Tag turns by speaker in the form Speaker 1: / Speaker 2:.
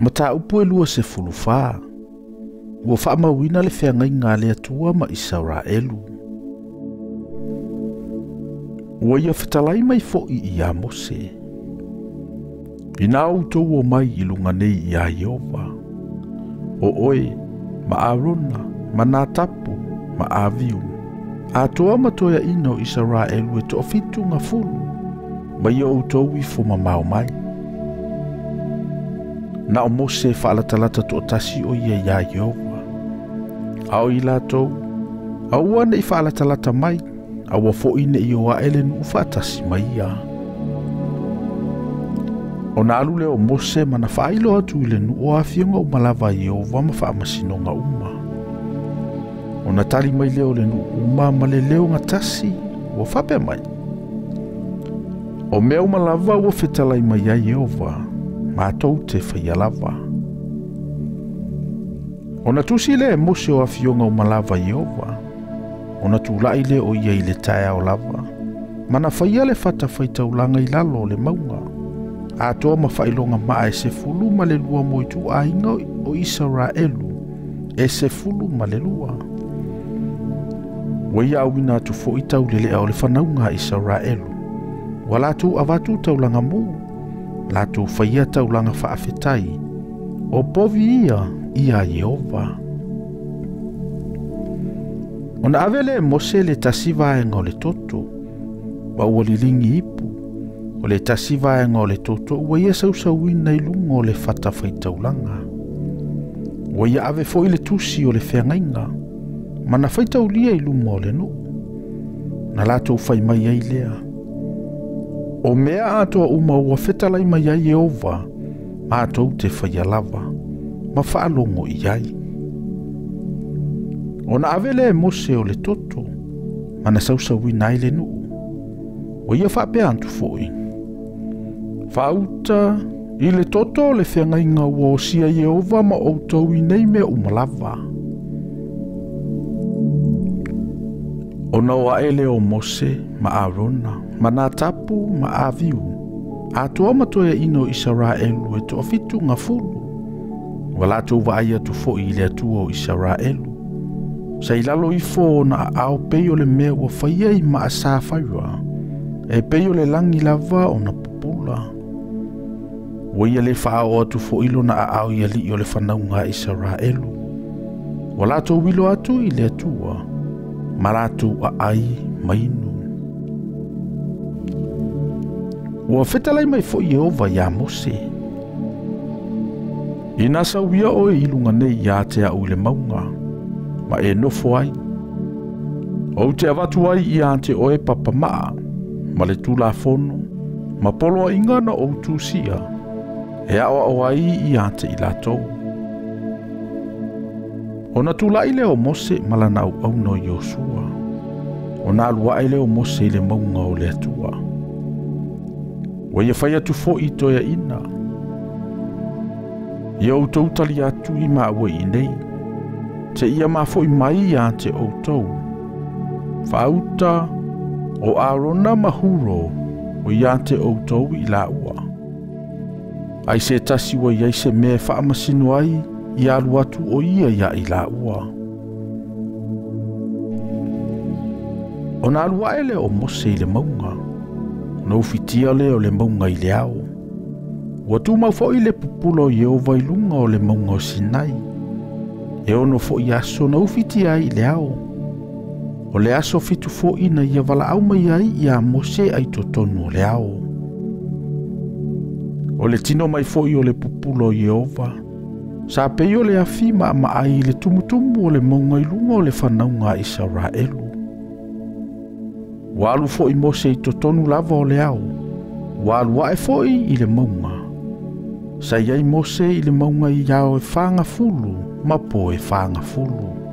Speaker 1: ma taupu e lua se fulufā ua faamauina le feagaiga a le atua ma isaraelu ua ia fetalai mai foʻi iā mose inā outou o mai i luga nei iā ieova o oe ma arona ma natapu ma aviu atoa ma toeaʻina o isaraelu e toʻafituga ma ia outou i fomamao mai na o mose faalatalata toʻatasi o ia iā ieova a o i latou aua neʻi faalatalata mai aua foʻi neʻi o aʻe le nuu faatasi mai ia ona alu lea o mose ma na faailo atu i le nuu o afioga uma lava ieova ma faamasinoga uma ona tali mai lea o le nuu uma ma tasi ua faapea mai o mea uma lava ua fetalai mai ieova Mātou te whaialawa. Ona tusi le mose o awhionga o malawa i Ona tūlai le o ia i le taea o lawa. Mana whaia le whata whaitaulanga i lalo le maunga. Atoa ma whailonga ma le lua mo i tu o Israelu. E se ma le lua. Wei au ina tu fo i tau le o le Israelu. Wala tu avatu taulanga muu la tufaia taulaga faafetai o povi ia ia ieova ona ave lē mose le tasi vaega o le toto ma ua liligi ipu o le tasi vaega o le toto ua ia sausauina i luga o le fatafaitaulaga ua ia ave foʻi le tusi o le feagaiga ma na faitaulia i luga o le nuu na latou fai mai ai lea o mea atoa uma ua fetalai mai ai ieova matou te faia lava ma faalogo iai. ai ona avele e mose o le toto ma na sausauina ai le nuu ua ia faapea atu foʻi faauta i le toto o le feagaiga ua osia ieova ma outou i nei mea uma lava o na wa ele o mose ma arona ma na tapu ma aviu a tu ama to e ino israel we to fitu nga fulu wala to va ia tu fo ile tu o israel sa ila lo i fo na a o pe yo le me wa fa ia i ma sa fa yo e pe yo le lang i lava o na pula wa ia le fa o tu fo ilo na a o ia li yo le fa na nga israel wala to wilo atu ile tu o maratu a ai mainu. Ua fetalai mai fo Yehova ya Mose. Ina sa wia oe ilunga nei ya te a ule maunga, ma e nofo ai. O te avatu ai ya te oe papamaa, ma le tula fono, ma polo a ingana o tusia, e awa o ai ya te ilatou. Ona tu la ile o mose malana u au no Yosua. Ona alua ile o mose ile maunga o le atua. Waya faya tu fo i toya ina. Ia utou tali atu i maa wa i nei. Te ia maa fo i mai ia te outou. Fauta o arona mahuro o ia te outou i la ua. Ai se tasi wa iai se mea faa masinu ai. Ai se tasi wa iai se mea faa masinu ai i alu atu o ia ia i la ua. O na alu aele o mose i le maunga, no fitia le o le maunga i le au. Wa tu mau fo'i le pupulo i o vailunga o le maunga o sinai. E ono fo fo'i aso na ufitia i le au. O le aso fitu fo'i na ia wala au mai ai ia mose ai totonu o le au. O le tino mai fo'i o le pupulo i o vailunga. Sape yo le afi ma ma ai le tumutumu o le monga ilunga le whanaunga i sa elu. Walu fo i mose i totonu lava o au, walu wa e fo i i le monga. Sa iai mose i le monga i yao e whanga fulu, ma po e whanga fulu.